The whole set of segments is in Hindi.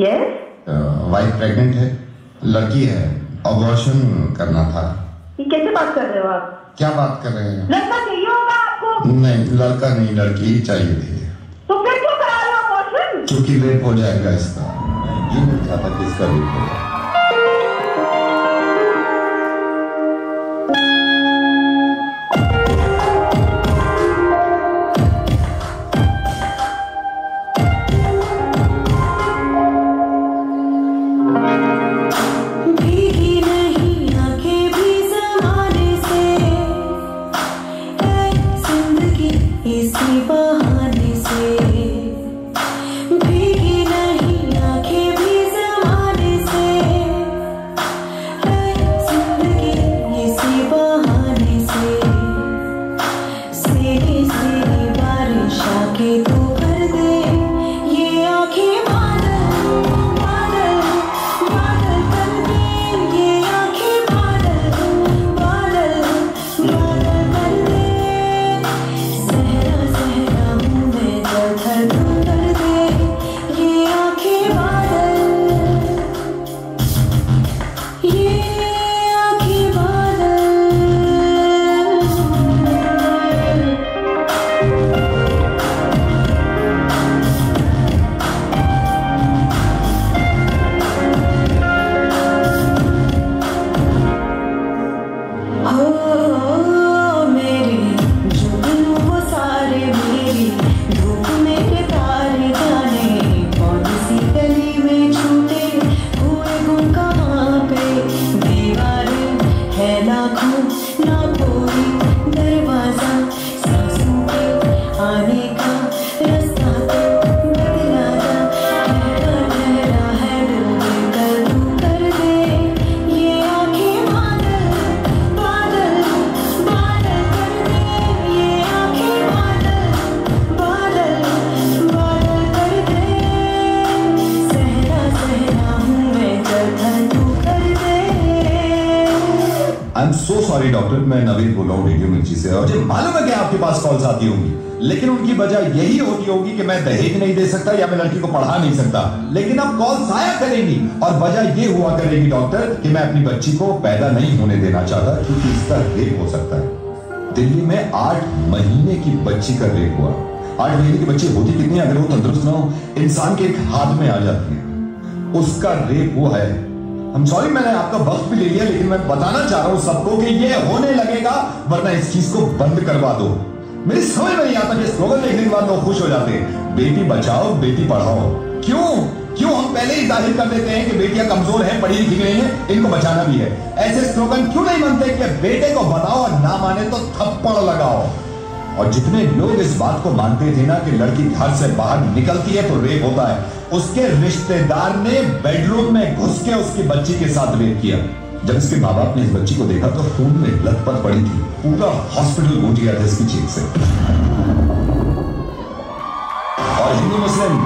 यस वाइफ प्रेग्नेंट है लड़की है अबॉर्शन करना था। कैसे बात कर रहे हो आप? क्या बात कर रहे हैं? लड़का चाहिए होगा आपको? नहीं लड़का नहीं लड़की ही चाहिए थी। तो फिर क्यों करा रहे हो अबॉर्शन क्योंकि रेप हो जाएगा इसका। ये नहीं चाहता कि इसका रेप हो डॉक्टर मैं नवीन बोल रहा हूँ रेडियो मिर्ची से और मुझे मालूम है कि आपके पास कॉल्स आती होंगी। लेकिन उनकी वजह यही होती होगी कि मैं दहेज नहीं दे सकता या मैं लड़की को पढ़ा नहीं सकता। लेकिन अब कॉल्स आया करेंगी, और वजह ये हुआ करेगी डॉक्टर कि मैं अपनी बच्ची को पैदा नहीं होने देना चाहता, क्योंकि इसका रेप हो सकता है। दिल्ली में आठ महीने की बच्ची का रेप हुआ। आठ महीने की बच्ची होती कितनी अगर वो तंदुरुस्त ना हो, इंसान के एक हाथ में आ जाती है। उसका रेप हुआ है। हम सॉरी मैंने आपका वक्त भी ले लिया, लेकिन मैं बताना चाह रहा हूँ सबको कि ये होने लगेगा, वरना इस चीज़ को बंद करवा दो। मेरी समझ में नहीं आता कि स्लोगन देखने के बाद लोग खुश हो जाते हैं। बेटी बचाओ, बेटी पढ़ाओ। क्यों? क्यों हम पहले ही ज़ाहिर कर देते हैं कि बेटियाँ कमज़ोर हैं, पढ़ी लिखी नहीं है, इनको बचाना भी है। ऐसे स्लोगन क्यों नहीं बनते कि बेटे को बताओ और ना माने तो थप्पड़ लगाओ? और जितने लोग इस बात को मानते थे ना कि लड़की घर से बाहर निकलती है तो रेप होता है, उसके रिश्तेदार ने बेडरूम में घुस के उसकी बच्ची के साथ रेप किया। जब इसके माँ बाप ने इस बच्ची को देखा तो खून में लथपथ पड़ी थी। पूरा हॉस्पिटल गूंज गया था इसकी चीख से। और हिंदू मुस्लिम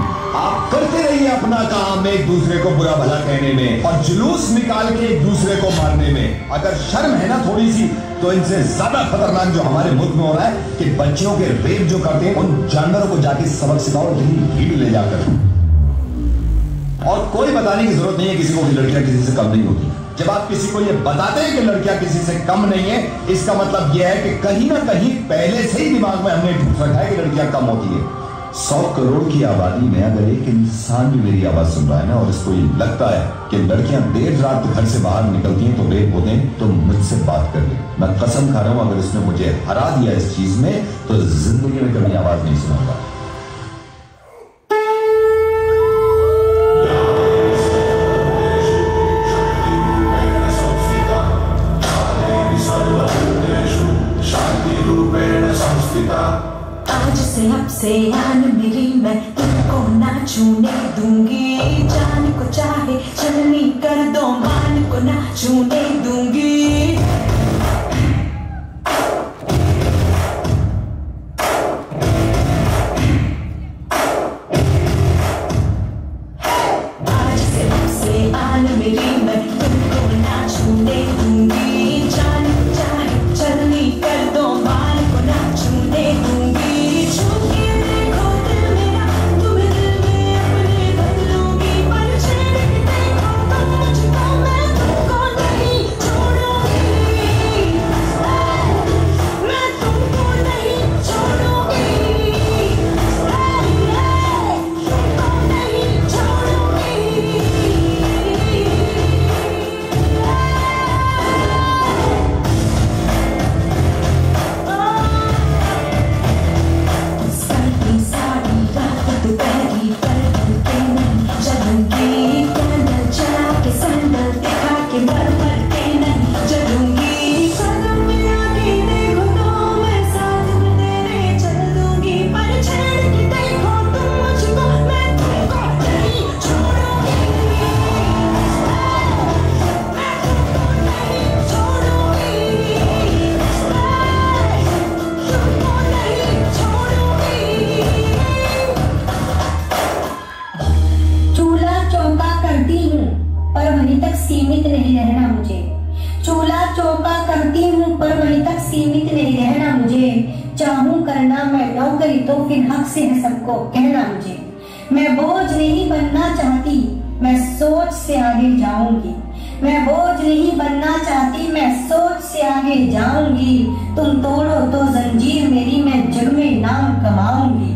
आप करते रहिए अपना काम एक दूसरे को बुरा भला कहने में और जुलूस निकाल के एक दूसरे को मारने में। अगर शर्म है ना थोड़ी सी तो इनसे ज़्यादा खतरनाक जो हमारे मुल्क में हो रहा है कि बच्चियों के रेप जो करते हैं, उन जानवरों को जाके सबक सिखाओ यही भीड़ ले जाकर। और कोई बताने की ज़रूरत नहीं है किसी को कि लड़कियाँ किसी से कम नहीं होती। जब आप किसी को ये बताते हैं कि लड़कियाँ किसी से कम नहीं है, इसका मतलब यह है कि कहीं ना कहीं पहले से ही दिमाग में हमने ढूंढ रखा है कि लड़कियाँ कम होती है। सौ करोड़ की आबादी में अगर एक इंसान भी मेरी आवाज़ सुन रहा है ना और इसको ये लगता है कि लड़कियाँ देर रात घर से बाहर निकलती हैं तो रेप होते हैं तो मुझसे बात कर ले। मैं कसम खा रहा हूँ, अगर इसने मुझे हरा दिया इस चीज़ में तो ज़िंदगी में कभी आवाज़ नहीं सुनाऊँगा। आज से अब से आन मेरी मैं, तुमको ना छूने दूँगी। जान को चाहे चलनी कर दो, मान को ना छूने दूँगी। पर वहीं तक सीमित नहीं रहना मुझे। चूल्हा चौका करती हूँ, पर वहीं तक सीमित नहीं रहना मुझे। चाहूँ करना मैं नौकरी तो फिर हक से है सबको कहना मुझे। मैं बोझ नहीं बनना चाहती, मैं सोच से आगे जाऊँगी। मैं बोझ नहीं बनना चाहती, मैं सोच से आगे जाऊँगी। तुम तोड़ो तो जंजीर मेरी, मैं जग में नाम कमाऊँगी।